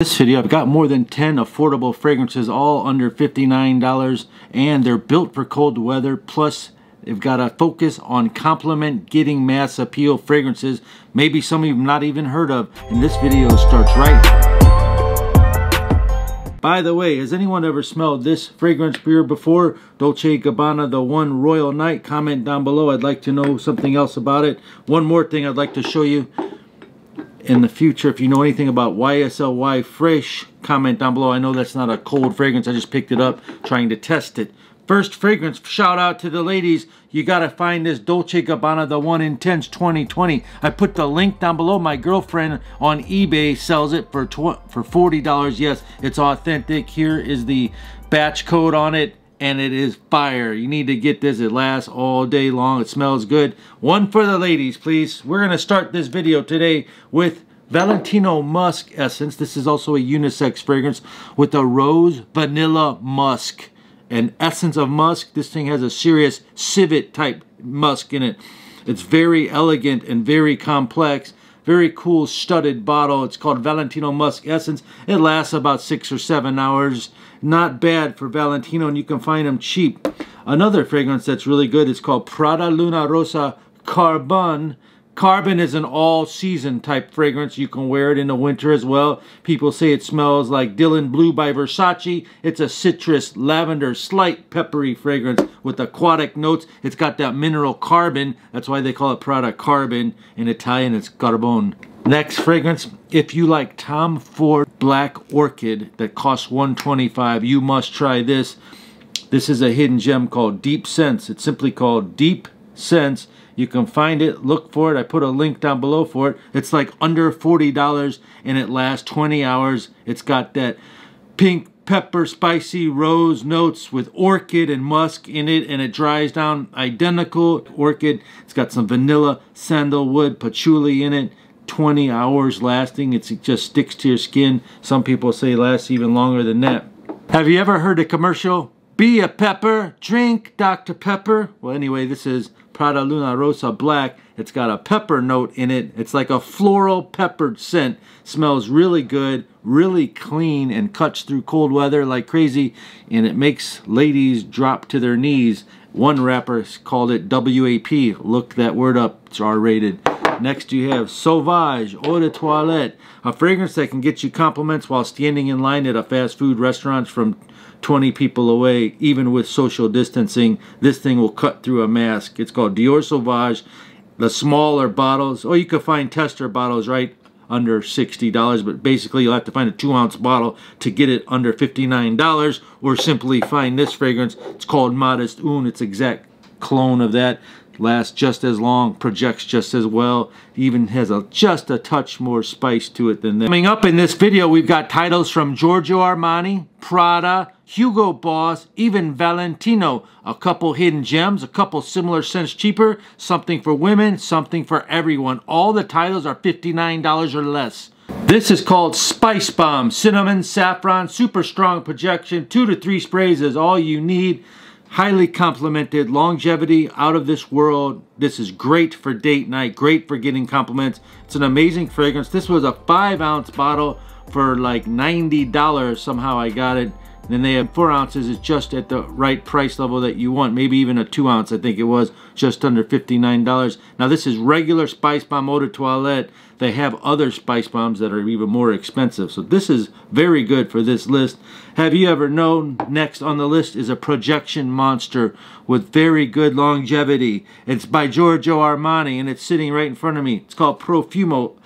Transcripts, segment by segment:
this video I've got more than 10 affordable fragrances all under $59 and they're built for cold weather plus they've got a focus on compliment getting mass appeal fragrances maybe some you've not even heard of and this video starts right by the way, has anyone ever smelled this fragrance beer before? Dolce Gabbana, the one Royal Night. Comment down below. I'd like to know something else about it. One more thing I'd like to show you in the future. If you know anything about YSL Y Fresh, comment down below. I know that's not a cold fragrance. I just picked it up trying to test it. First fragrance, shout out to the ladies. You gotta find this Dolce Gabbana, the one Intense 2020. I put the link down below. My girlfriend on eBay sells it for for $40. Yes, it's authentic. Here is the batch code on it and it is fire. You need to get this. It lasts all day long. It smells good. One for the ladies, please. We're going to start this video today with Valentino Musc Essence. This is also a unisex fragrance with a rose vanilla musk. An essence of musk. This thing has a serious civet type musk in it. It's very elegant and very complex. Very cool studded bottle. It's called Valentino Musc Essence. It lasts about six or seven hours. Not bad for Valentino, and you can find them cheap. Another fragrance that's really good is called Prada Luna Rossa Carbon. Carbon is an all-season type fragrance. You can wear it in the winter as well. People say it smells like Dylan Blue by Versace. It's a citrus, lavender, slight peppery fragrance with aquatic notes. It's got that mineral carbon. That's why they call it Prada Carbon. In Italian, it's Carbone. Next fragrance, if you like Tom Ford Black Orchid that costs 125 you must try this. This is a hidden gem called Deep Sense. It's simply called Deep Sense. You can find it, look for it. I put a link down below for it. It's like under $40 and it lasts 20 hours. It's got that pink pepper spicy rose notes with orchid and musk in it and it dries down identical orchid. It's got some vanilla, sandalwood, patchouli in it. 20 hours lasting. It's, it just sticks to your skin. Some people say lasts even longer than that. Have you ever heard a commercial? Be a pepper, drink Dr. Pepper. Well, anyway, this is Prada Luna Rossa Black. It's got a pepper note in it. It's like a floral peppered scent. Smells really good, really clean, and cuts through cold weather like crazy. And it makes ladies drop to their knees. One rapper called it WAP. Look that word up. It's R-rated. Next you have Sauvage Eau de Toilette, a fragrance that can get you compliments while standing in line at a fast food restaurant from 20 people away, even with social distancing. This thing will cut through a mask. It's called Dior Sauvage. The smaller bottles, or you can find tester bottles right under $60, but basically you'll have to find a two ounce bottle to get it under $59, or simply find this fragrance. It's called Modest Une. It's exact clone of that lasts just as long, projects just as well, even has a just a touch more spice to it than that. Coming up in this video, we've got titles from Giorgio Armani, Prada, Hugo Boss, even Valentino. A couple hidden gems, a couple similar scents cheaper, something for women, something for everyone. All the titles are $59 or less. This is called Spice Bomb. Cinnamon, saffron, super strong projection. Two to three sprays is all you need highly complimented, longevity out of this world. This is great for date night, great for getting compliments. It's an amazing fragrance. This was a five ounce bottle for like $90. Somehow I got it. Then they have four ounces. It's just at the right price level that you want. Maybe even a two ounce, I think it was, just under $59. Now this is regular Spice Bomb Eau de Toilette. They have other Spice Bombs that are even more expensive. So this is very good for this list. Have you ever known next on the list is a projection monster with very good longevity. It's by Giorgio Armani and it's sitting right in front of me. It's called Profumo.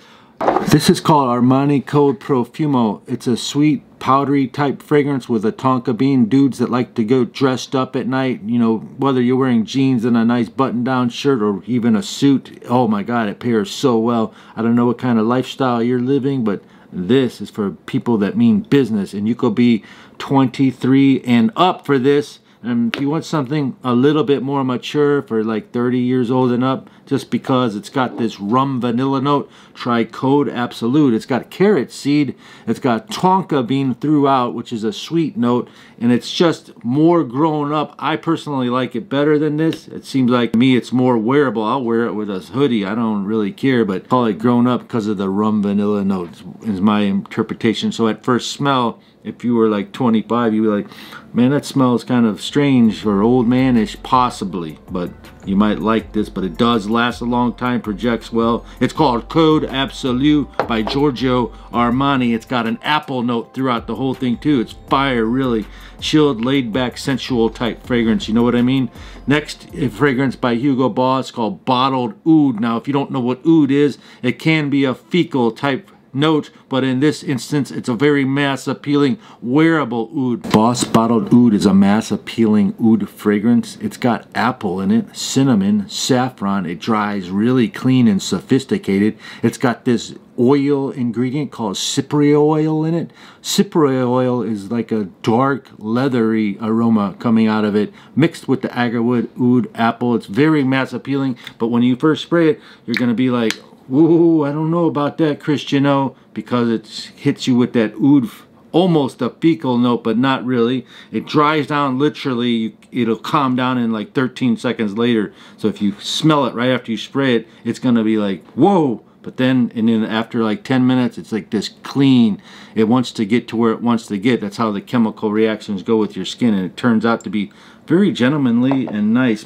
This is called Armani Code Profumo. It's a sweet powdery type fragrance with a tonka bean. Dudes that like to go dressed up at night, you know, whether you're wearing jeans and a nice button down shirt or even a suit. Oh my God, it pairs so well. I don't know what kind of lifestyle you're living, but this is for people that mean business. And you could be 23 and up for this. And if you want something a little bit more mature for like 30 years old and up, just because it's got this rum vanilla note, try Code Absolute. It's got carrot seed, it's got tonka bean throughout, which is a sweet note, and it's just more grown up. I personally like it better than this. It seems like to me it's more wearable. I'll wear it with a hoodie. I don't really care, but call it grown up because of the rum vanilla notes is my interpretation. So at first smell, if you were like 25, you'd be like, man, that smells kind of strange or old manish, possibly. But you might like this, but it does last a long time, projects well. It's called Code Absolute by Giorgio Armani. It's got an apple note throughout the whole thing too. It's fire, really. Chilled, laid back, sensual type fragrance. You know what I mean? Next fragrance by Hugo Boss called Bottled Oud. Now, if you don't know what oud is, it can be a fecal type note, but in this instance, it's a very mass appealing wearable oud. Boss Bottled Oud is a mass appealing oud fragrance. It's got apple in it, cinnamon, saffron. It dries really clean and sophisticated. It's got this oil ingredient called cypre oil in it. Cypre oil is like a dark leathery aroma coming out of it mixed with the agarwood oud apple. It's very mass appealing but when you first spray it you're going to be like Ooh, I don't know about that, Cristiano, because it hits you with that oud, almost a fecal note, but not really. It dries down literally. It'll calm down in like 13 seconds later. So if you smell it right after you spray it, it's going to be like, whoa. But then, and then after like 10 minutes, it's like this clean. It wants to get to where it wants to get. That's how the chemical reactions go with your skin. And it turns out to be very gentlemanly and nice.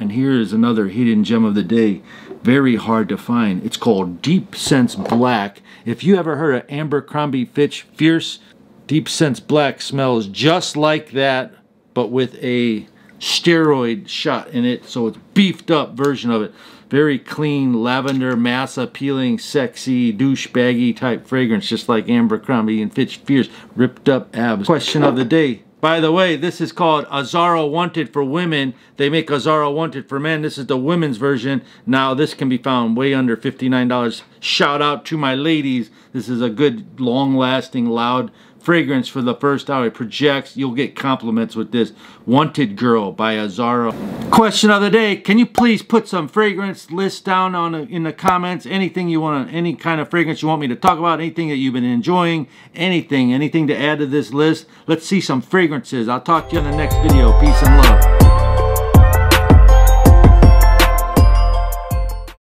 And here is another hidden gem of the day. Very hard to find. It's called Deep Sense Black. If you ever heard of Abercrombie Fitch Fierce, Deep Sense Black smells just like that, but with a steroid shot in it. So it's beefed up version of it. Very clean, lavender, mass appealing, sexy, douchebaggy type fragrance, just like Abercrombie and Fitch Fierce. Ripped up abs. Question of the day. By the way, this is called Azzaro Wanted for women. They make Azzaro Wanted for men. This is the women's version. Now, this can be found way under $59. Shout out to my ladies. This is a good, long-lasting, loud fragrance for the first hour. It projects. You'll get compliments with this. Wanted Girl by Azzaro. Question of the day. Can you please put some fragrance list down on a, in the comments? Anything you want, any kind of fragrance you want me to talk about, anything that you've been enjoying, anything, anything to add to this list. Let's see some fragrances. I'll talk to you in the next video. Peace and love.